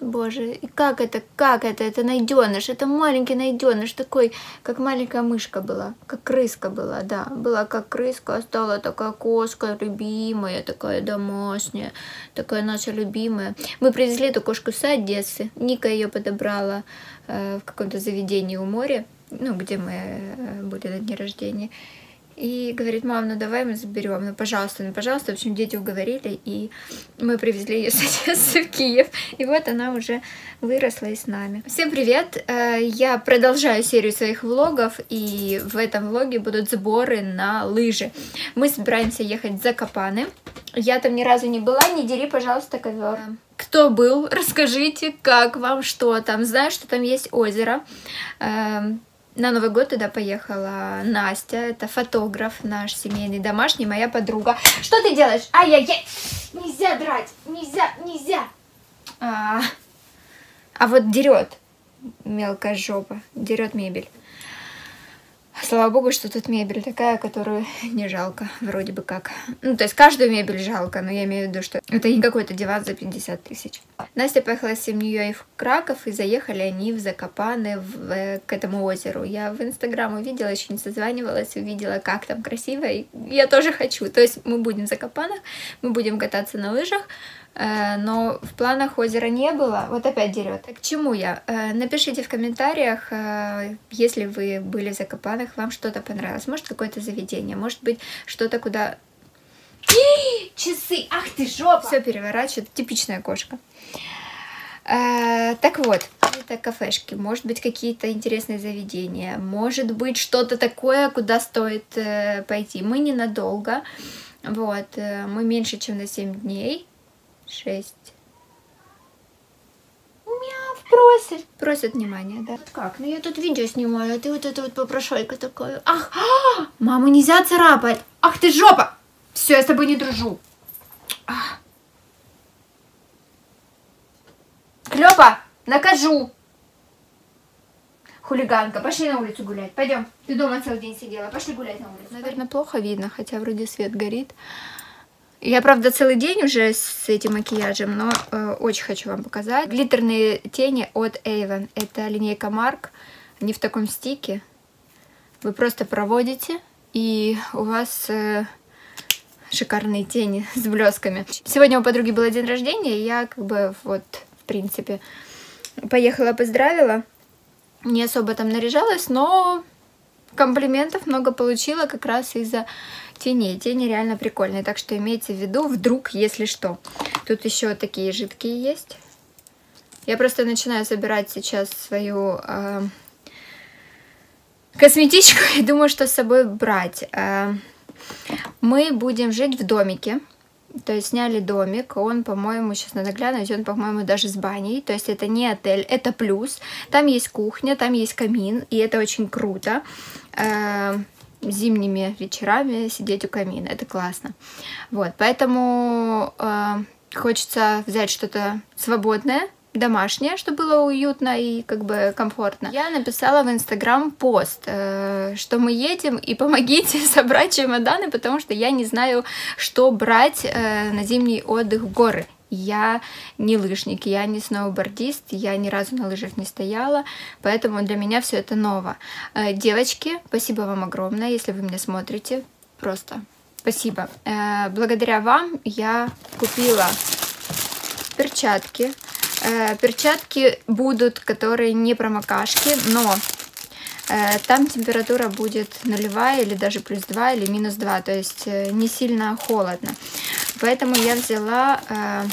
Боже, и как это, как это, это найденыш, это маленький найденыш, такой, как маленькая мышка была, как крыска была, да, была как крыска, а стала такая кошка любимая, такая домашняя, такая наша любимая. Мы привезли эту кошку с Одессы, Ника ее подобрала э, в каком-то заведении у моря, ну, где мы э, были на дне рождения. И говорит, мам, ну давай мы заберем, ну пожалуйста, ну пожалуйста. В общем, дети уговорили, и мы привезли ее с Одессы в Киев. И вот она уже выросла и с нами. Всем привет! Э, я продолжаю серию своих влогов, и в этом влоге будут сборы на лыжи. Мы собираемся ехать в Закопаны. Я там ни разу не была, не дери, пожалуйста, ковер. Кто был, расскажите, как вам, что там. Знаю, что там есть озеро. На Новый год туда поехала Настя, это фотограф наш семейный, домашний, моя подруга. Что ты делаешь? Ай-яй-яй! Нельзя драть! Нельзя, нельзя! А, а вот дерет мелкая жопа, дерет мебель. Слава богу, что тут мебель такая, которую не жалко, вроде бы как. Ну, то есть каждую мебель жалко, но я имею в виду, что это не какой-то диван за 50 тысяч. Настя поехала с семьей в Краков, и заехали они в Закопаны, в, э, к этому озеру. Я в Инстаграм увидела, еще не созванивалась, увидела, как там красиво, и я тоже хочу. То есть мы будем в Закопанах, мы будем кататься на лыжах, Э, но в планах озера не было. Вот опять дерет. К чему я? Э, напишите в комментариях, если вы были в Закопанах, вам что-то понравилось. Может, какое-то заведение, может быть, что-то куда... Часы! Ах ты жопа! Все переворачивает. Типичная кошка. Так вот, это кафешки, может быть, какие-то интересные заведения, может быть, что-то такое, куда стоит пойти. Мы ненадолго, вот, мы меньше, чем на 7 дней, шесть. Мяв, просит. Просит внимания, да? Вот как? Ну я тут видео снимаю, а ты вот это вот попрошайка такая. Ах, а, маму нельзя царапать. Ах ты жопа. Все, я с тобой не дружу. Клёпа, накажу. Хулиганка, пошли на улицу гулять. Пойдем. Ты дома целый день сидела. Пошли гулять на улицу. Наверное, плохо видно, хотя вроде свет горит. Я, правда, целый день уже с этим макияжем, но э, очень хочу вам показать. Глиттерные тени от Avon. Это линейка Mark. Они в таком стике. Вы просто проводите, и у вас э, шикарные тени с блесками. Сегодня у подруги был день рождения, и я как бы вот, в принципе, поехала, поздравила. Не особо там наряжалась, но комплиментов много получила как раз из-за теней. Тени реально прикольные, так что имейте в виду, вдруг, если что. Тут еще такие жидкие есть. Я просто начинаю собирать сейчас свою э, косметичку и думаю, что с собой брать. Э, мы будем жить в домике. То есть сняли домик, он, по-моему, сейчас надо глянуть, он, по-моему, даже с баней. То есть это не отель, это плюс. Там есть кухня, там есть камин, и это очень круто. Э, зимними вечерами сидеть у камина. Это классно. Вот, поэтому э, хочется взять что-то свободное, домашнее, чтобы было уютно и как бы комфортно. Я написала в Инстаграм пост, э, что мы едем и помогите собрать чемоданы, потому что я не знаю, что брать э, на зимний отдых в горы. Я не лыжник, я не сноубордист, я ни разу на лыжах не стояла, поэтому для меня все это ново. Э, девочки, спасибо вам огромное, если вы меня смотрите, просто спасибо. Благодаря вам я купила перчатки. Э, перчатки будут, которые не промокашки, но там температура будет нулевая или даже плюс 2 или минус 2, то есть не сильно холодно. Поэтому я взяла э,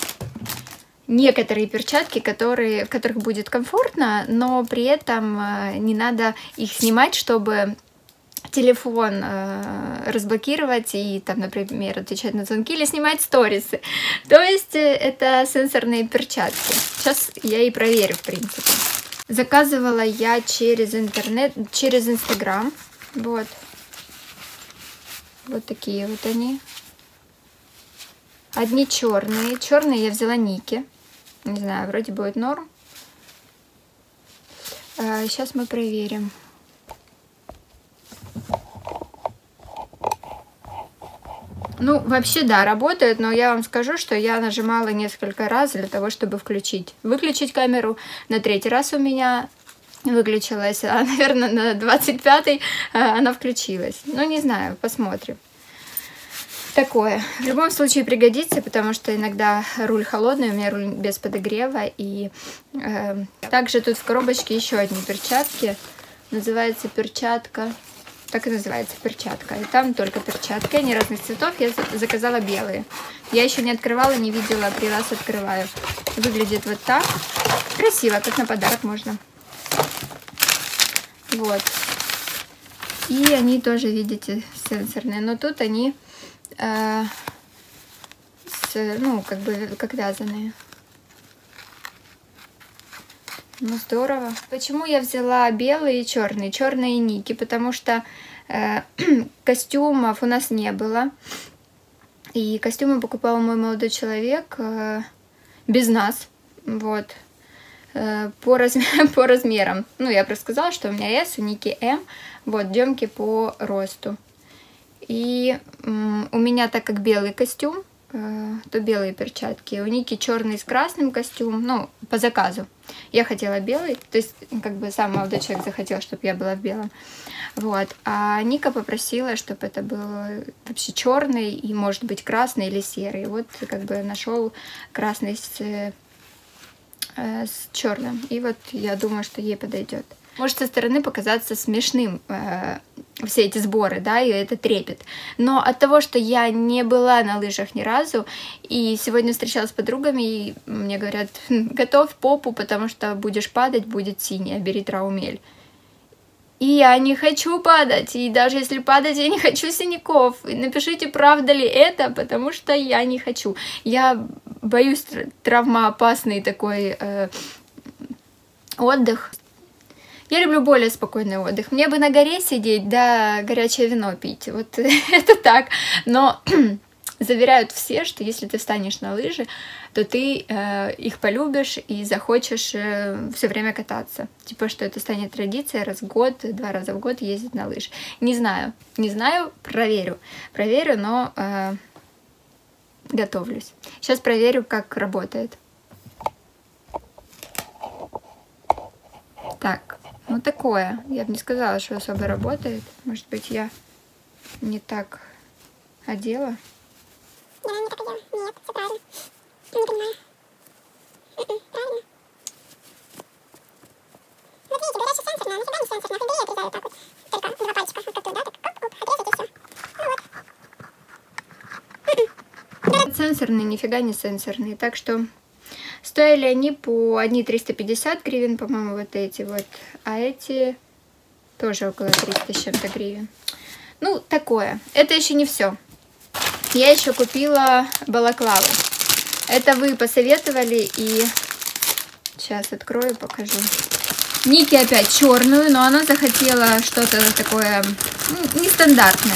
некоторые перчатки, которые, в которых будет комфортно, но при этом э, не надо их снимать, чтобы телефон э, разблокировать и там, например, отвечать на звонки или снимать сторисы. То есть э, это сенсорные перчатки. Сейчас я и проверю, в принципе. Заказывала я через интернет, через Инстаграм. Вот. Вот такие вот они. Одни черные. Черные я взяла Ники. Не знаю, вроде будет норм. Сейчас а, мы проверим. – Ну, вообще, да, работает, но я вам скажу, что я нажимала несколько раз для того, чтобы включить. Выключить камеру. На третий раз у меня выключилась, а, наверное, на 25-й а, она включилась. Ну, не знаю, посмотрим. Такое. В любом случае пригодится, потому что иногда руль холодный, у меня руль без подогрева. И э, также тут в коробочке еще одни перчатки. Называется перчатка так и называется перчатка. И там только перчатки, они разных цветов. Я заказала белые. Я еще не открывала, не видела, при вас открываю. Выглядит вот так. Красиво, как на подарок можно. Вот. И они тоже, видите, сенсорные. Но тут они, э, с, ну, как бы, как вязаные. Ну, здорово. Почему я взяла белый и черный? Черные ники, потому что э, костюмов у нас не было. И костюмы покупал мой молодой человек э, без нас. Вот. Э, по, размер, по размерам. Ну, я просто сказала, что у меня S, у Ники M. Вот, демки по росту. И у меня, так как белый костюм, то белые перчатки. У Ники черный с красным костюм, ну, по заказу. Я хотела белый, то есть, как бы сам молодой человек захотел, чтобы я была в белом. Вот. А Ника попросила, чтобы это был вообще черный и, может быть, красный или серый. Вот, как бы, нашел красный с, э, с черным. И вот я думаю, что ей подойдет может со стороны показаться смешным э, все эти сборы, да, и это трепет. Но от того, что я не была на лыжах ни разу, и сегодня встречалась с подругами, и мне говорят, «Хм, готовь попу, потому что будешь падать, будет синяя, бери траумель. И я не хочу падать, и даже если падать, я не хочу синяков. Напишите, правда ли это, потому что я не хочу. Я боюсь травмоопасный такой э, отдых. Я люблю более спокойный отдых. Мне бы на горе сидеть, да горячее вино пить. Вот это так. Но заверяют все, что если ты встанешь на лыжи, то ты э, их полюбишь и захочешь э, все время кататься. Типа, что это станет традицией раз в год, два раза в год ездить на лыжи. Не знаю, не знаю, проверю. Проверю, но э, готовлюсь. Сейчас проверю, как работает. Так, ну, такое. Я бы не сказала, что особо работает. Может быть, я не так одела. Да, не так одела. Нет, все правильно. Не понимаю. М-м, правильно. Вот видите, говорят, что сенсорно, а нафига не сенсорно? Когда я отрезаю так вот. Только два пальчика. Вот тут, да, так, оп, оп, отрезать и все. Ну вот. Сенсорный, нифига не сенсорный. Так что Стоили они по одни 350 гривен, по-моему, вот эти вот. А эти тоже около 300 с чем-то гривен. Ну, такое. Это еще не все. Я еще купила балаклаву. Это вы посоветовали и... Сейчас открою, покажу. Ники опять черную, но она захотела что-то такое ну, нестандартное.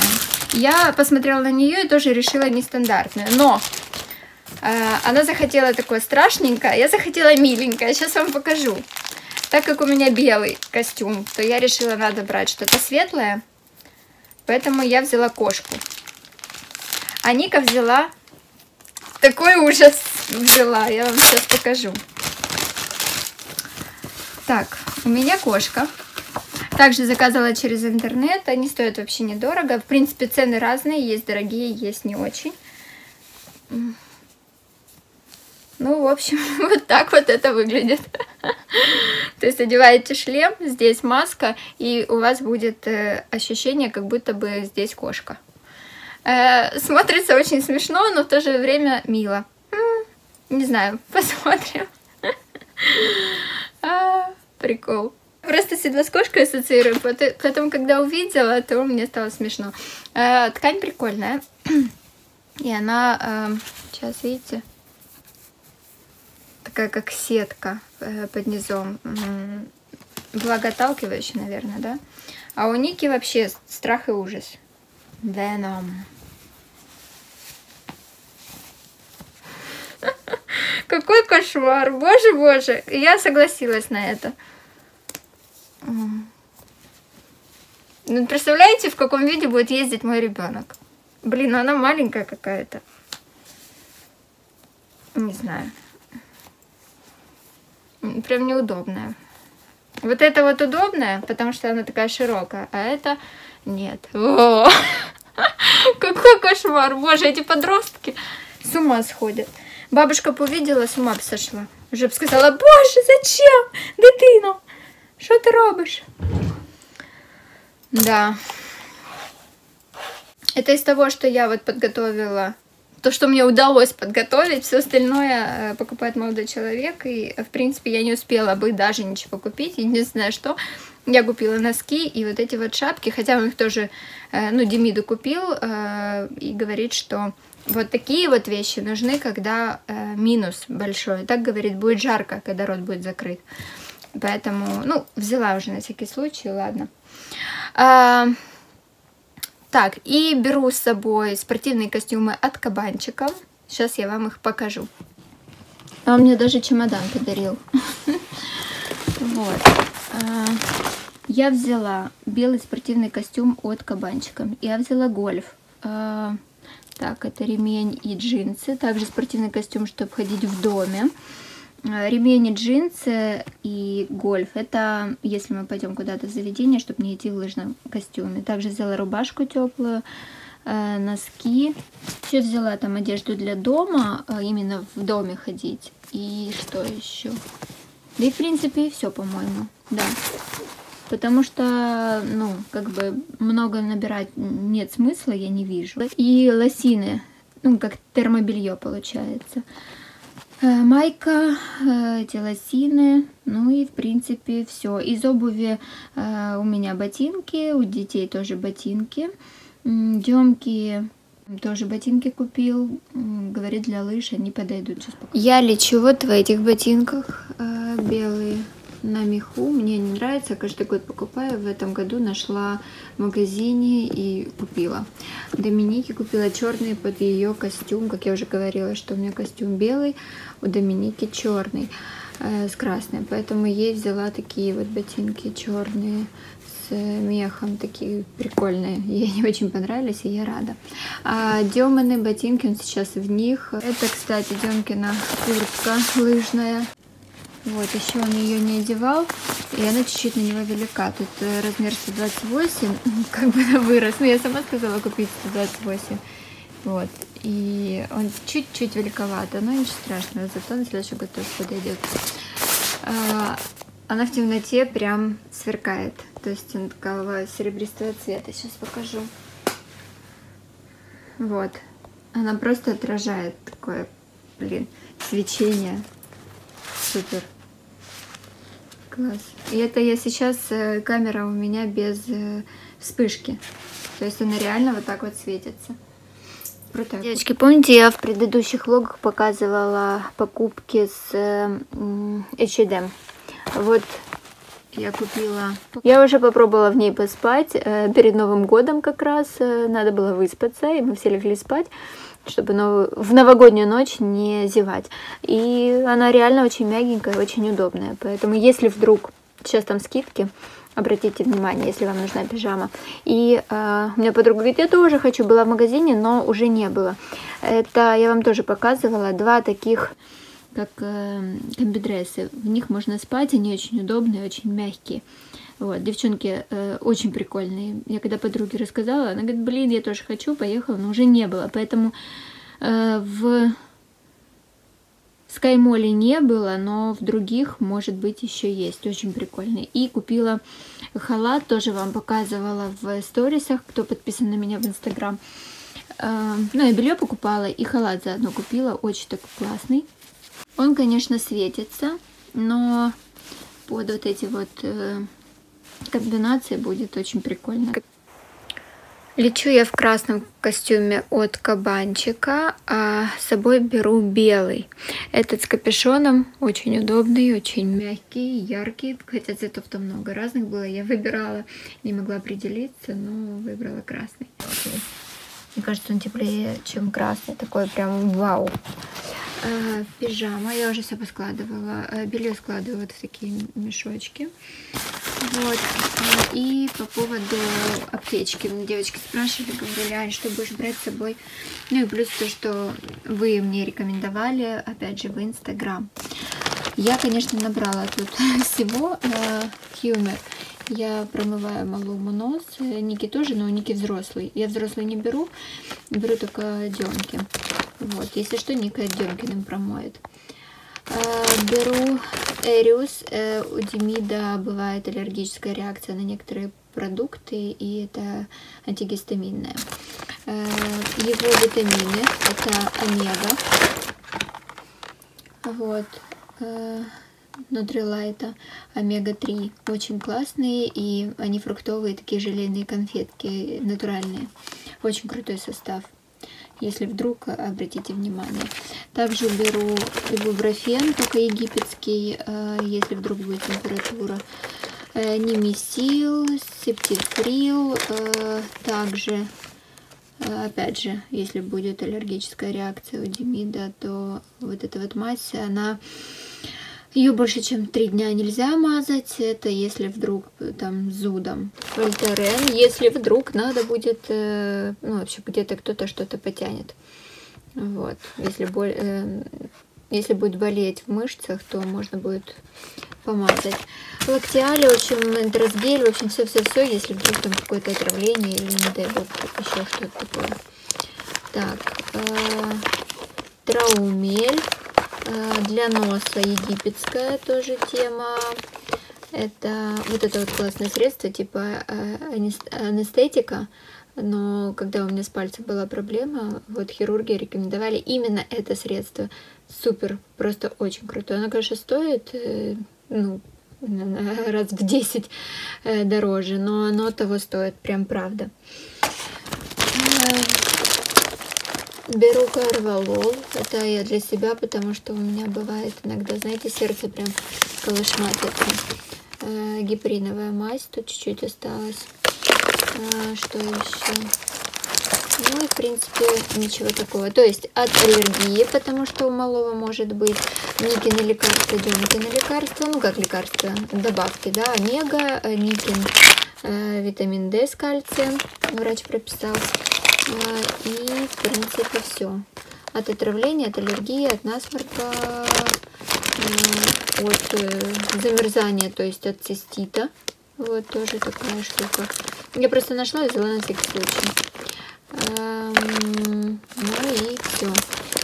Я посмотрела на нее и тоже решила нестандартную. Но она захотела такое страшненькое, я захотела миленькое. Сейчас вам покажу. Так как у меня белый костюм, то я решила, надо брать что-то светлое. Поэтому я взяла кошку. А Ника взяла... Такой ужас взяла. Я вам сейчас покажу. Так, у меня кошка. Также заказывала через интернет. Они стоят вообще недорого. В принципе, цены разные. Есть дорогие, есть не очень. Ну, в общем, вот так вот это выглядит. То есть одеваете шлем, здесь маска, и у вас будет э, ощущение, как будто бы здесь кошка. Э, смотрится очень смешно, но в то же время мило. Не знаю, посмотрим. А, прикол. Просто всегда с кошкой ассоциирую, потом, когда увидела, то мне стало смешно. Э, ткань прикольная. И она, сейчас видите, такая как сетка э, под низом. Влаготалкивающая, наверное, да? А у Ники вообще страх и ужас. Веном. Какой кошмар, боже, боже. Я согласилась на это. Ну, представляете, в каком виде будет ездить мой ребенок? Блин, она маленькая какая-то. Не знаю. Прям неудобная. Вот это вот удобная, потому что она такая широкая, а это нет. Какой кошмар! Боже, эти подростки с ума сходят. Бабушка повидела, с ума сошла. Вже б сказала, боже, зачем? Дитино, що ти робиш? Да. Это из того, что я вот подготовила, то, что мне удалось подготовить, все остальное э, покупает молодой человек, и, в принципе, я не успела бы даже ничего купить, единственное, что я купила носки и вот эти вот шапки, хотя он их тоже, э, ну, Демиду купил, э, и говорит, что вот такие вот вещи нужны, когда минус большой. Так, говорит, будет жарко, когда рот будет закрыт. Поэтому, ну, взяла уже на всякий случай, ладно. А, так, и беру с собой спортивные костюмы от кабанчика. Сейчас я вам их покажу. А он мне даже чемодан подарил. Вот. А, я взяла белый спортивный костюм от кабанчика. Я взяла гольф. А, так, это ремень и джинсы. Также спортивный костюм, чтобы ходить в доме. Э, ремень, джинсы и гольф. Это если мы пойдем куда-то в заведение, чтобы не идти в лыжном костюме. Также взяла рубашку теплую, э, носки. Еще взяла там одежду для дома, э, именно в доме ходить. И что еще? Да и в принципе и все, по-моему. Да. Потому что, ну, как бы много набирать нет смысла, я не вижу. И лосины, ну, как термобелье получается. Э, майка, э, эти лосины, ну и в принципе все. Из обуви э, у меня ботинки, у детей тоже ботинки. Демки тоже ботинки купил. Говорит, для лыж они подойдут. Я лечу вот в этих ботинках белые на меху. Мне не нравится, каждый год покупаю. В этом году нашла в магазине и купила. Доминики купила черный под ее костюм. Как я уже говорила, что у меня костюм белый, у Доминики черный э, с красной. Поэтому ей взяла такие вот ботинки черные с мехом, такие прикольные. Ей не очень понравились, и я рада. А Деманы ботинки, он сейчас в них. Это, кстати, Демкина куртка лыжная. Вот, еще он ее не одевал, и она чуть-чуть на него велика. Тут э, размер 128, как бы она вырос. Ну, я сама сказала купить 128. Вот, и он чуть-чуть великовато, но ничего страшного, зато на следующий год тоже подойдет. А, она в темноте прям сверкает, то есть он такого серебристого цвета. Сейчас покажу. Вот, она просто отражает такое, блин, свечение супер. Класс. И это я сейчас, э, камера у меня без э, вспышки. То есть она реально вот так вот светится. Круто. Девочки, помните, я в предыдущих влогах показывала покупки с H&M. Вот я купила. Я уже попробовала в ней поспать э, перед Новым годом как раз. Надо было выспаться, и мы все легли спать чтобы в новогоднюю ночь не зевать. И она реально очень мягенькая, очень удобная. Поэтому если вдруг сейчас там скидки, обратите внимание, если вам нужна пижама. И э, у меня подруга говорит, я тоже хочу, была в магазине, но уже не было. Это я вам тоже показывала, два таких как э, комбидрессы. В них можно спать, они очень удобные, очень мягкие. Вот, девчонки э, очень прикольные. Я когда подруге рассказала, она говорит, блин, я тоже хочу, поехала, но уже не было. Поэтому э, в Скаймоле не было, но в других, может быть, еще есть. Очень прикольный. И купила халат, тоже вам показывала в сторисах, кто подписан на меня в Инстаграм. Э, ну, я белье покупала и халат заодно купила. Очень такой классный. Он, конечно, светится, но под вот эти вот... Э, комбинация будет очень прикольно. Лечу я в красном костюме от кабанчика, а с собой беру белый. Этот с капюшоном очень удобный, очень мягкий, яркий. Хотя цветов там много разных было. Я выбирала, не могла определиться, но выбрала красный. Мне кажется, он теплее, чем красный. Такой прям вау. Э, пижама. Я уже все поскладывала. Э, белье складываю вот в такие мешочки. Вот. И по поводу аптечки. Девочки спрашивали, говорили, Ань, что будешь брать с собой? Ну и плюс то, что вы мне рекомендовали, опять же, в Инстаграм. Я, конечно, набрала тут всего э. Я промываю малому нос. Э, Ники тоже, но у Ники взрослый. Я взрослый не беру, беру только Демки. Вот, если что, Ника Демкиным промоет. Э, Беру Эриус. Э, У Демида бывает аллергическая реакция на некоторые продукты, и это антигистаминная. Э, Его витамины это омега. Вот. Э, Нутрилайта омега-3 очень классные, и они фруктовые, такие желейные конфетки, натуральные. Очень крутой состав, если вдруг обратите внимание. Также беру ибупрофен, только египетский, э, если вдруг будет температура. Э, Немесил, септифрил, э, также Э, Опять же, если будет аллергическая реакция у Демида, то вот эта вот мазь, она ее больше, чем три дня нельзя мазать. Это если вдруг э, там зудом. Вольтарен, если вдруг надо будет, э, ну, вообще где-то кто-то что-то потянет. Вот. Если, боль, э, если будет болеть в мышцах, то можно будет помазать. Лактиали, в общем, энтеросгель, в общем, все-все-все, если вдруг там какое-то отравление или, не дай бог, еще что-то такое. Так, э, траумель для носа египетская тоже тема. Это вот это вот классное средство, типа э, анес- анестетика. Но когда у меня с пальцем была проблема, вот хирурги рекомендовали именно это средство. Супер, просто очень крутое. Оно, конечно, стоит, э, ну, раз в 10 э, дороже, но оно того стоит, прям правда. Э, Беру карвалол, это я для себя, потому что у меня бывает иногда, знаете, сердце прям колышматится. Э, Гиприновая мазь, тут чуть-чуть осталось. А, Что еще? Ну и, в принципе, ничего такого. То есть от аллергии, потому что у малого может быть Никин лекарство, Демкин лекарство, ну как лекарство, добавки, да, омега, э, Никин э, витамин D с кальцием, врач прописал. А, И, в принципе, все. От отравления, от аллергии, от насморка, от э, замерзания, то есть от цистита. Вот тоже такая штука. Я просто нашла и взяла на всякий случай. Эм, Ну и все.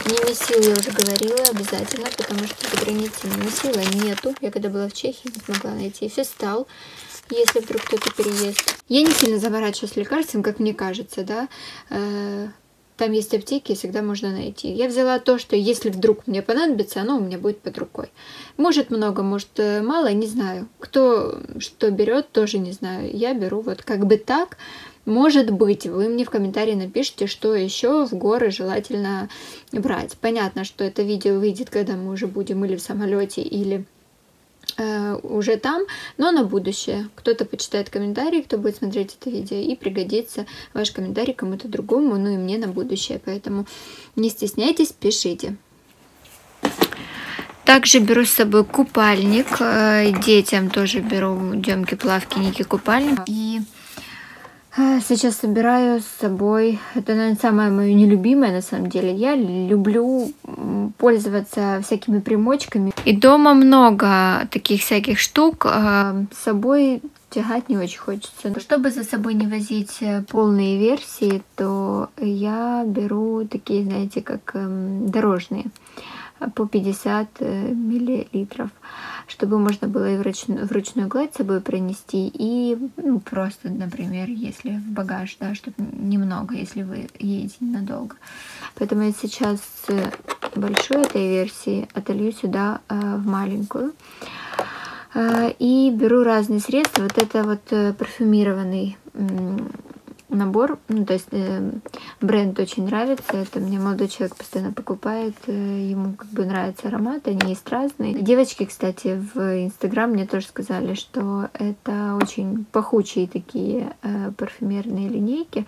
Немесил я уже говорила обязательно, потому что за границей немесила нету. Я когда была в Чехии, не смогла найти. Фистал, если вдруг кто-то переест. Я не сильно заморачиваюсь лекарством, как мне кажется, да. Э, Там есть аптеки, всегда можно найти. Я взяла то, что если вдруг мне понадобится, оно у меня будет под рукой. Может много, может э, мало, не знаю. Кто что берет, тоже не знаю. Я беру вот как бы так. Может быть, вы мне в комментарии напишите, что еще в горы желательно брать. Понятно, что это видео выйдет, когда мы уже будем или в самолете, или э, уже там, но на будущее. Кто-то почитает комментарии, кто будет смотреть это видео, и пригодится ваш комментарий кому-то другому, ну и мне на будущее. Поэтому не стесняйтесь, пишите. Также беру с собой купальник. э, Детям тоже беру демки, плавки, ники, купальник. И сейчас собираю с собой, это, наверное, самое мое нелюбимое на самом деле. Я люблю пользоваться всякими примочками. И дома много таких всяких штук. э, С собой тягать не очень хочется. Чтобы за собой не возить э, полные версии, то я беру такие, знаете, как эм, дорожные по 50 э, миллилитров, чтобы можно было и вручную, вручную гладь с собой пронести, и ну, просто, например, если в багаж, да, чтобы немного, если вы едете ненадолго. Поэтому я сейчас большой этой версии отолью сюда э, в маленькую. Э, И беру разные средства. Вот это вот э, парфюмированный набор, ну, то есть э, бренд очень нравится, это мне молодой человек постоянно покупает, э, ему как бы нравится аромат, они есть разные. Девочки, кстати, в Инстаграм мне тоже сказали, что это очень пахучие такие э, парфюмерные линейки,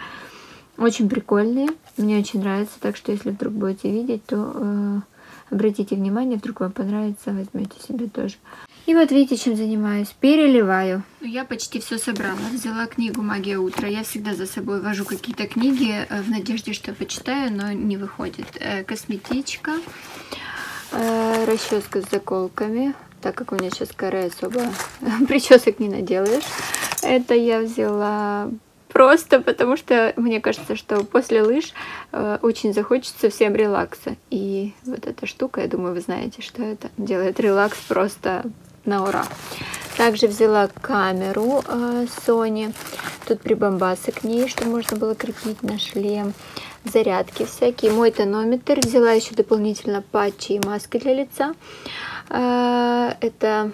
очень прикольные, мне очень нравится, так что если вдруг будете видеть, то э, обратите внимание, вдруг вам понравится, возьмете себе тоже. И вот видите, чем занимаюсь. Переливаю. Я почти все собрала. Взяла книгу «Магия утра». Я всегда за собой вожу какие-то книги э, в надежде, что почитаю, но не выходит. Э, косметичка, э, расческа с заколками, так как у меня сейчас каре особо причесок не наделаешь. Это я взяла просто потому, что мне кажется, что после лыж очень захочется всем релакса. И вот эта штука, я думаю, вы знаете, что это делает релакс просто на ура. Также взяла камеру э, Sony. Тут прибамбасы к ней, что можно было крепить на шлем. Зарядки всякие. Мой тонометр. Взяла еще дополнительно патчи и маски для лица. Э, это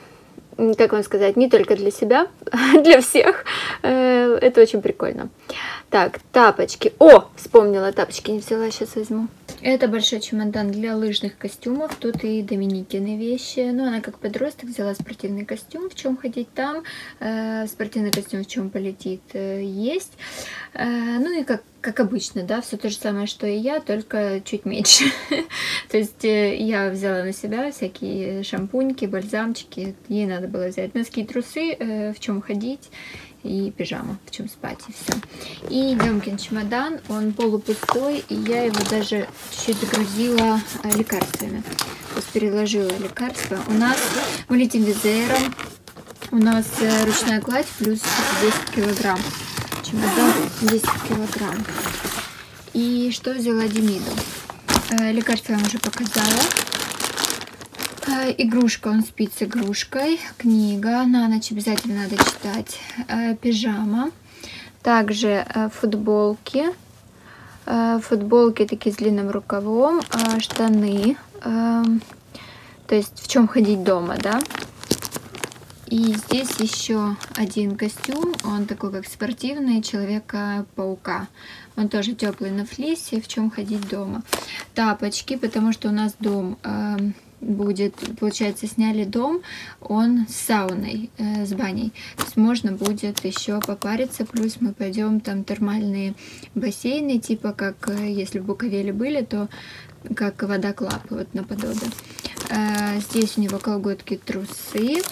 как вам сказать, не только для себя, для всех. Э, это очень прикольно. Так, тапочки. О, вспомнила, тапочки не взяла, сейчас возьму. Это большой чемодан для лыжных костюмов. Тут и Доминикины вещи. Ну, она как подросток взяла спортивный костюм, в чем ходить там. Э, спортивный костюм, в чем полетит, э, есть. Э, ну и как, как обычно, да, все то же самое, что и я, только чуть меньше. То есть э, я взяла на себя всякие шампуньки, бальзамчики. Ей надо было взять носки трусы, э, в чем ходить и пижама, в чем спать, и все. И Демкин чемодан, он полупустой, и я его даже чуть-чуть загрузила э, лекарствами. То есть переложила лекарства. У нас мы летим визером, у нас э, ручная кладь плюс 10 килограмм. Чемодан 10 килограмм. И что взяла Демиду? Э, лекарства я вам уже показала. Э, игрушка, он спит с игрушкой. Книга, на ночь обязательно надо читать. Э, пижама. Также э, футболки. Футболки такие с длинным рукавом. Штаны. То есть в чем ходить дома, да? И здесь еще один костюм, он такой как спортивный, Человека-паука. Он тоже теплый на флисе, в чем ходить дома. Тапочки, потому что у нас дом будет, получается, сняли дом, он с сауной, э, с баней. То есть можно будет еще попариться, плюс мы пойдем там термальные бассейны, типа как э, если в Буковеле были, то как вода клаб, вот наподобие. Э, здесь у него колготки, трусы.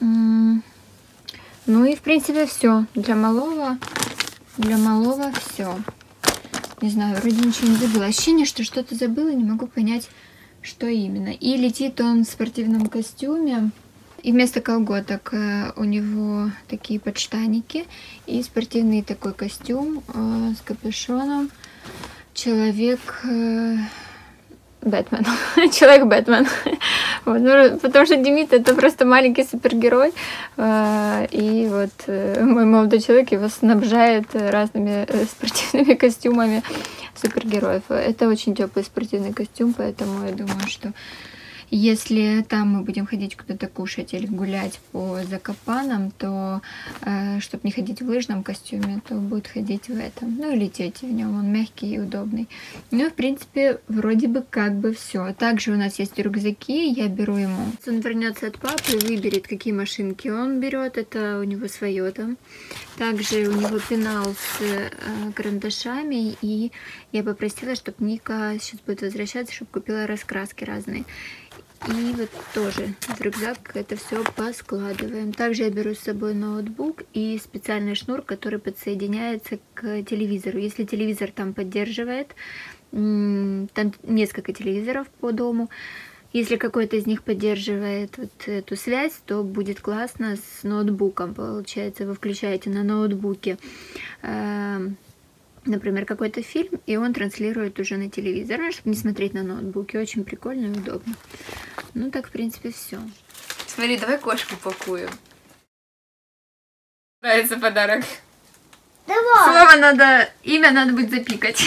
Ну и в принципе все. Для малого, для малого все. Не знаю, вроде ничего не забыла. Ощущение, что что-то забыла, не могу понять, что именно. И летит он в спортивном костюме. И вместо колготок э, у него такие подштаники и спортивный такой костюм э, с капюшоном. Человек э, Бэтмен. Человек Бэтмен. вот, ну, потому что Демид это просто маленький супергерой. И вот мой молодой человек его снабжает разными спортивными костюмами супергероев. Это очень теплый спортивный костюм, поэтому я думаю, что если там мы будем ходить куда-то кушать или гулять по Закопанам, то, э, чтобы не ходить в лыжном костюме, то будет ходить в этом. Ну, и лететь в нем, он мягкий и удобный. Ну, в принципе, вроде бы как бы все. Также у нас есть рюкзаки, я беру ему. Он вернется от папы, выберет, какие машинки он берет, это у него свое там. Также у него пенал с э, карандашами, и я попросила, чтобы Ника сейчас будет возвращаться, чтобы купила раскраски разные. И вот тоже в рюкзак это все поскладываем. Также я беру с собой ноутбук и специальный шнур, который подсоединяется к телевизору. Если телевизор там поддерживает, там несколько телевизоров по дому, если какой-то из них поддерживает вот эту связь, то будет классно с ноутбуком. Получается, вы включаете на ноутбуке эм, например, какой-то фильм, и он транслирует уже на телевизор, ну, чтобы не смотреть на ноутбуке. Очень прикольно и удобно. Ну, так, в принципе, все. Смотри, давай кошку пакую. Нравится подарок. Давай. Слово надо, имя надо будет запикать.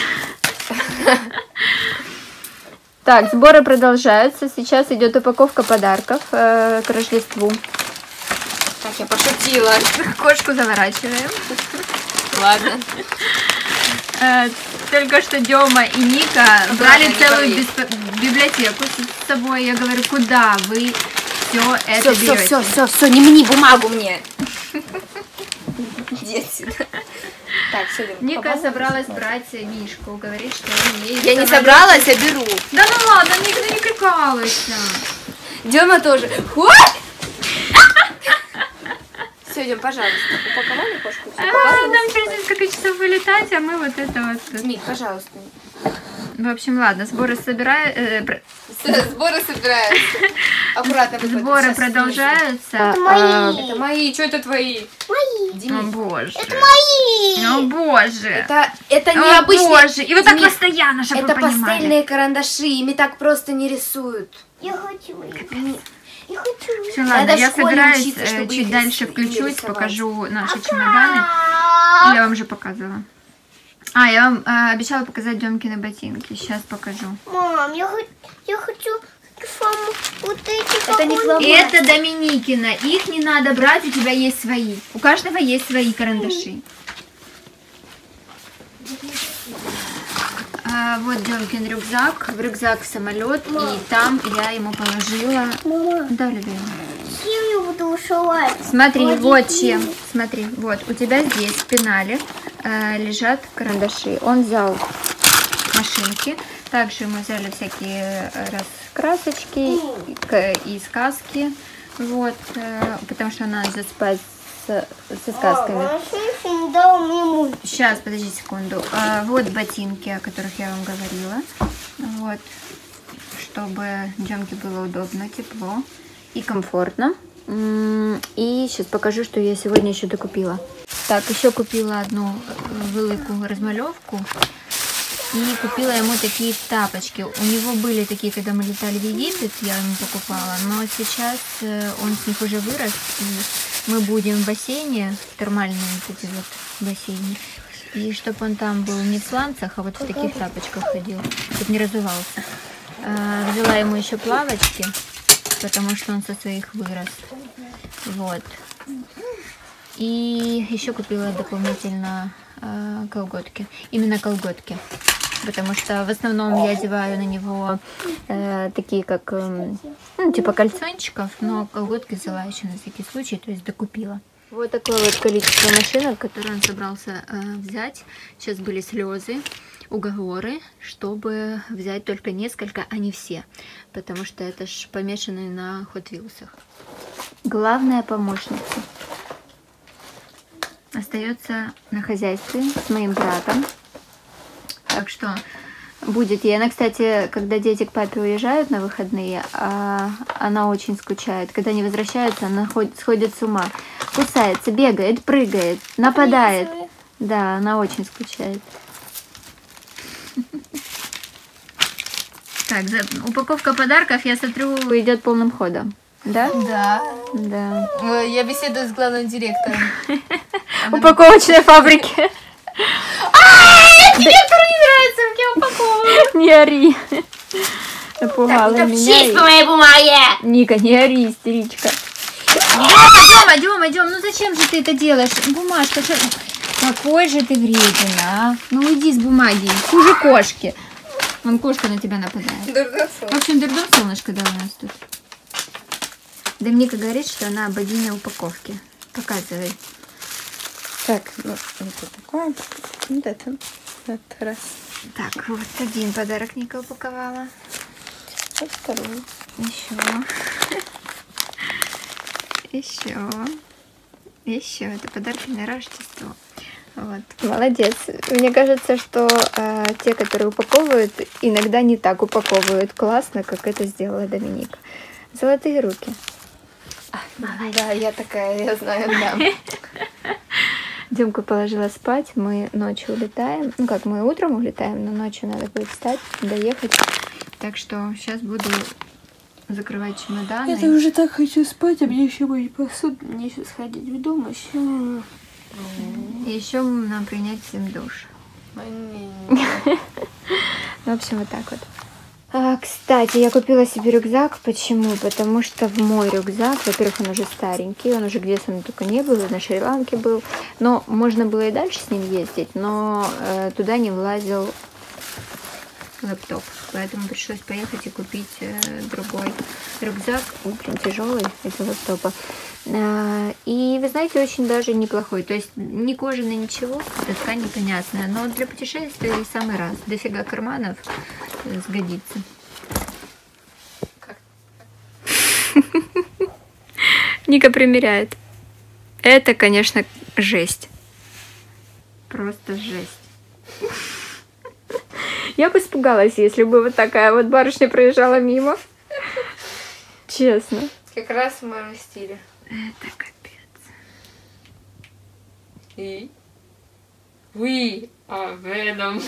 Так, сборы продолжаются. Сейчас идет упаковка подарков э, к Рождеству. Так, я пошутила. Кошку заворачиваем. Ладно. Э, только что Дема и Ника брали целую библиотеку с собой. Я говорю, куда вы все это все, берете? Все, все, все, все, не мни бумагу мне. Так, все, Ника собралась брать Мишку, говорит, что ей... Я не собралась, а беру. Да ну ладно, Ника, не прикалывайся. Дема тоже. Идем, пожалуйста. Упаковали кошку? А, нам через несколько часов вылетать, а мы вот это вот. Змей, пожалуйста. В общем, ладно, сборы собирают, э, Сборы собираются. Аккуратно. выходит. сборы Сейчас продолжаются. Это мои. а. Это мои, что это твои? Мои. О Демид. боже. Мои. О боже. Это, это О необычные... боже. И вот так Демид, постоянно, чтобы Это пастельные карандаши, ими так просто не рисуют. Я хочу их. Все, ладно, я собираюсь, учиться, э, чуть дальше включусь, покажу наши чемоданы. Я вам уже показывала. А, я вам э, обещала показать Демкины ботинки. Сейчас покажу. Мам, я, я хочу вот эти Это не. Это Доминикина. Их не надо брать, у тебя есть свои. У каждого есть свои карандаши. А, вот Демкин рюкзак. В рюкзак самолет. И там я ему положила... Мама, Да, любимая. чем я буду ушивать? Смотри, Ой, вот чем. Смотри, вот у тебя здесь в пенале э, лежат карандаши. Он взял машинки. Также мы взяли всякие раскрасочки и, сказки. Вот, э, потому что она идет спать с- со сказками. А. Сейчас, подожди секунду. А, вот ботинки, о которых я вам говорила. Вот. Чтобы Демке было удобно, тепло и комфортно. И сейчас покажу, что я сегодня еще докупила. Так, еще купила одну э, великую размалевку. И купила ему такие тапочки. У него были такие, когда мы летали в Египет, я ему покупала. Но сейчас э, он с них уже вырос. И мы будем в бассейне, термальные вот эти вот бассейны. И чтобы он там был не в сланцах, а вот в таких тапочках ходил, чтобы не разувался. А, взяла ему еще плавочки, потому что он со своих вырос. Вот. И еще купила дополнительно э, колготки. Именно колготки. Потому что в основном я одеваю на него э, такие, как, эм, ну, типа кальсончиков, но колготки взяла еще на всякий случай, то есть докупила. Вот такое вот количество машинок, которые он собрался э, взять. Сейчас были слезы, уговоры, чтобы взять только несколько, а не все. Потому что это ж помешанные на Hot. Главная помощница остается на хозяйстве с моим братом. Так что будет ей. Она, кстати, когда дети к папе уезжают на выходные, а, она очень скучает. Когда они возвращаются, она ход- сходит с ума. Кусается, бегает, прыгает, нападает. Да, она очень скучает. Так, за- упаковка подарков, я смотрю, идет полным ходом. Да? Да. Да. Я беседую с главным директором. Упаковочной фабрики. Директору не нравится, как я упаковываю. Не ори. Напугала меня. и- моей бумаге! Ника, не ори, истеричка. Дема, Дема, Дема, ну зачем же ты это делаешь? Бумажка, что... Какой же ты вреден, а? Ну уйди с бумаги, хуже кошки. Вон кошка на тебя нападает. В общем, дурдом солнышко да у нас тут. Домника говорит, что она об отдельной упаковке. Показывай. Так, ну, это такое. Вот это. Вот раз. Так, вот один подарок Ника упаковала. Вот второй. Еще. Еще. Еще. Это подарки на Рождество. Вот. Молодец. Мне кажется, что э, те, которые упаковывают, иногда не так упаковывают классно, как это сделала Доминика. Золотые руки. Да, я такая, я знаю, да. Демку положила спать, мы ночью улетаем. Ну как, мы утром улетаем, но ночью надо будет встать, доехать. Так что сейчас буду закрывать чемоданы. уже так хочу спать, а мне еще будет посуд. Мне еще сходить в дом, еще... И еще нам принять всем душ. В общем, вот так вот. А, кстати, я купила себе рюкзак. Почему? Потому что в мой рюкзак, во-первых, он уже старенький, он уже где со мной только не был, на Шри-Ланке был. Но можно было и дальше с ним ездить, но э, туда не влазил лэптоп. Поэтому пришлось поехать и купить э, другой рюкзак. О, блин, тяжелый из лэптопа. Э, И вы знаете, очень даже неплохой. То есть не кожаный, ничего, ткань непонятная. Но для путешествий самый раз. Дофига карманов сгодится. Ника примеряет. Это, конечно, жесть. Просто жесть. Я бы испугалась, если бы вот такая вот барышня проезжала мимо. Честно. Как раз в моем стиле. Это капец. И? We are Venom.